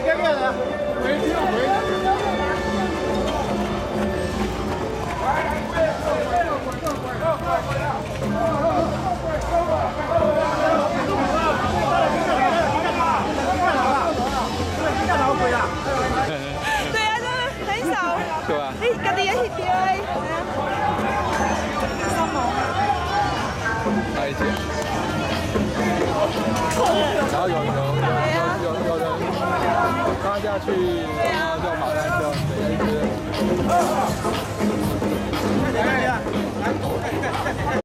对呀，都很少。你各地的个？下去，然后就马上就谁就觉得。